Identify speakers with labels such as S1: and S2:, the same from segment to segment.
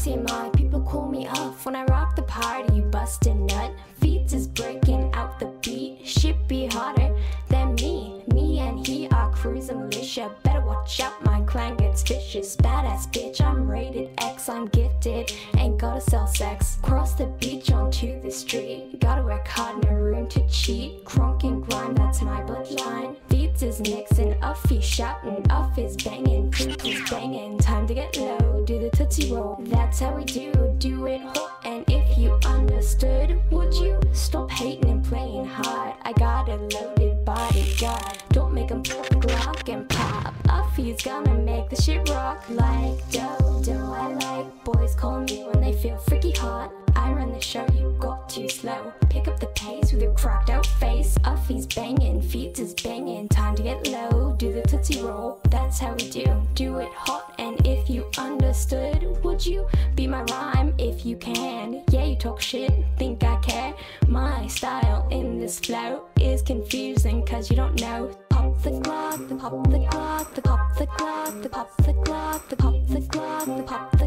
S1: TMI, people call me off when I rock the party. You bust a nut, feet is breaking out the beat. Shit be harder than me. Me and he are cruising militia. Better watch out, my clan gets vicious. Badass bitch, I'm rated X, I'm gifted. Ain't gotta sell sex. Cross the beach onto the street. Gotta work hard in a room to cheat. Crunk and grind, that's my bloodline. Is mixing, Uffie shouting, Uff is banging, Crinkles banging. Time to get low, do the tootsie roll. That's how we do, do it hot. And if you understood, would you stop hating and playing hard? I got a loaded bodyguard. Don't make him pop Glock and pop. Uffie's gonna make the shit rock like. Dough I like. Boys call me when they feel freaky hot. I run the show, you got too slow. Pick up the pace with your cracked out face. Uffie's banging, feet is banging. Time to get low, do the tootsie roll. That's how we do. Do it hot, and if you understood, would you be my rhyme if you can? Yeah, you talk shit, think I care. My style in this flow is confusing, cause you don't know. Pop the Glock, the pop the Glock, the pop the Glock, the pop the Glock, the pop the Glock, the pop the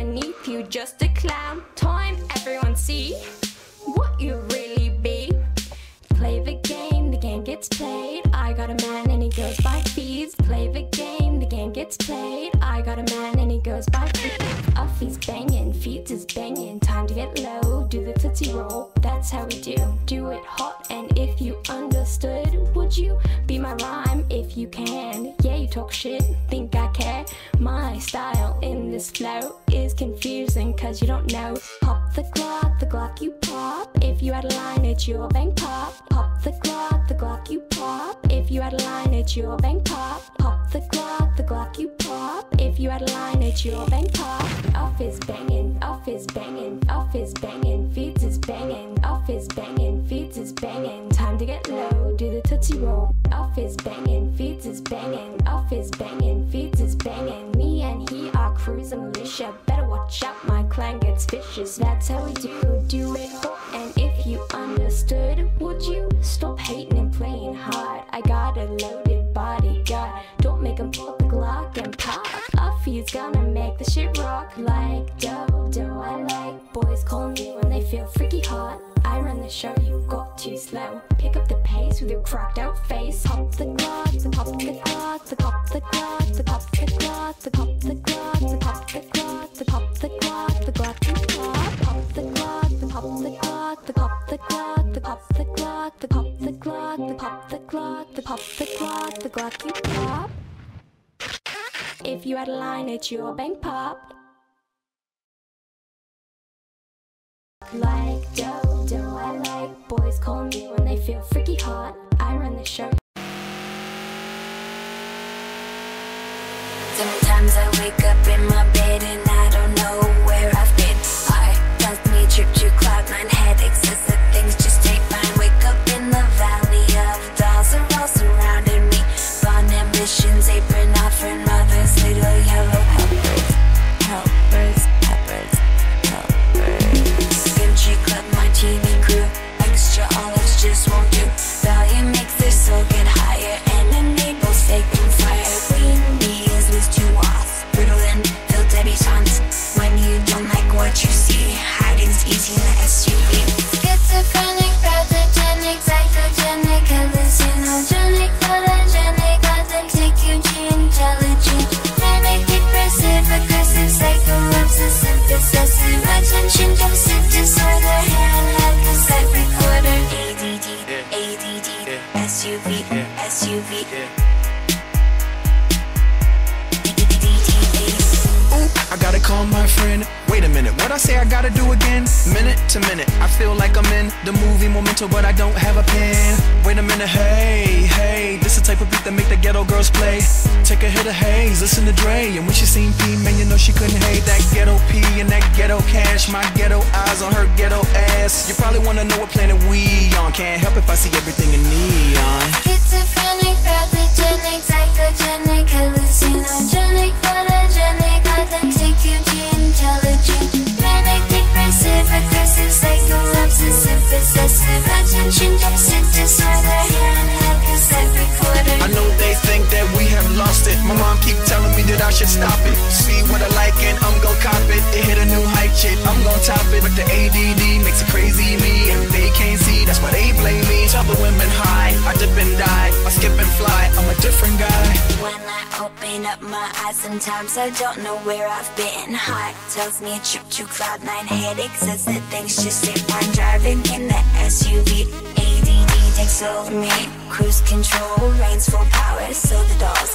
S1: Underneath you, just a clown. Time everyone see what you really be. Play the game, the game gets played. I got a man and he goes by fees. Play the game, the game gets played. I got a man and he goes by fees. Uffie's banging, feet is banging. Time to get low, do the tootsie roll. That's how we do. Do it hot, and if you understood, would you be my rhyme if you can? Yeah, you talk shit, think I care. My style in this flow don't know. Pop the Glock, the Glock you pop. If you had a line, it's your bang pop. Pop the Glock, the Glock you pop. If you had a line, it's your bang pop. Pop the Glock, the Glock you pop. If you had a line, it's your bang pop. Off is banging, off is banging, off is banging, Feadz is banging, off is banging, Feadz is banging. Time to get low, do the tootsie roll. Off is banging, Feadz is banging, off is banging, Feadz is banging. Me and he are cruising militia. Better watch out, my clan gets vicious. That's how we do, do it. And if you understood, would you stop hating and playing hard? I got a loaded bodyguard. Don't make him pull the Glock and pop. Uffie's gonna make the shit rock like. Dough I like. Boys call me when they feel freaky hot. I run the show, you got too slow. Pick up the pace with your cracked out face. Pop the Glock, the pop the Glock, the pop the Glock, the pop the Glock, the pop it's your bang pop. Like dough I like. Boys call me when they feel freaky hot. I run the show.
S2: Sometimes I wake up in my
S3: friend. Wait a minute, what I say I gotta do again? Minute to minute, I feel like I'm in the movie Memento, but I don't have a pen. Wait a minute, hey, hey, this the type of beat that make the ghetto girls play. Take a hit of haze, listen to Dre, and when she seen P, man, you know she couldn't hate that ghetto P and that ghetto cash. My ghetto eyes on her ghetto ass. You probably wanna know what planet we on. Can't help if I see everything in neon.
S2: Schizophrenic, And attention deficit disorder.
S3: I know they think that we have lost it. My mom keep telling me that I should stop it. See what I like and I'm gon' cop it. It hit a new high shit. I'm gon' top it. But the ADD makes it crazy me, and they can't see. That's why they
S2: up my eyes, sometimes I don't know where I've been. Heart tells me a trip to cloud nine. Headaches says that things just if I'm driving in the SUV. ADD takes over me. Cruise control reigns full power, so the dolls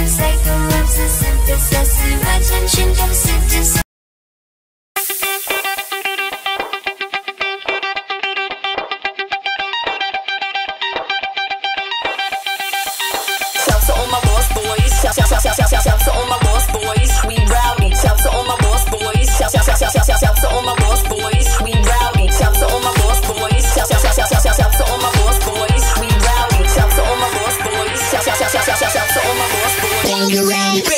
S2: aggressive, psycho, obsessive, possessive, attention
S4: boys. Lost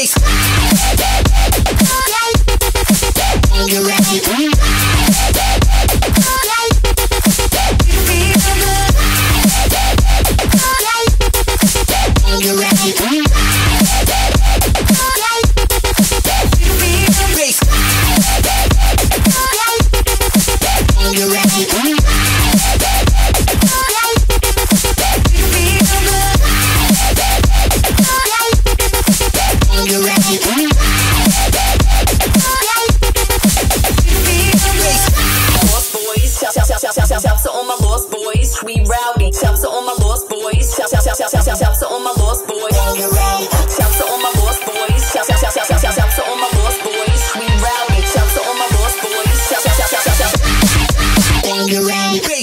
S4: we rowdy. Shouts all my lost boys. Shouts shout, shout, shout, shout, shout all my lost boys. Shouts all my lost boys. Shouts shout, shout, shout, shout, shout all my lost boys. We rowdy. Shouts all my lost boys. Shout, shout, shout, shout, shout. Bangarang.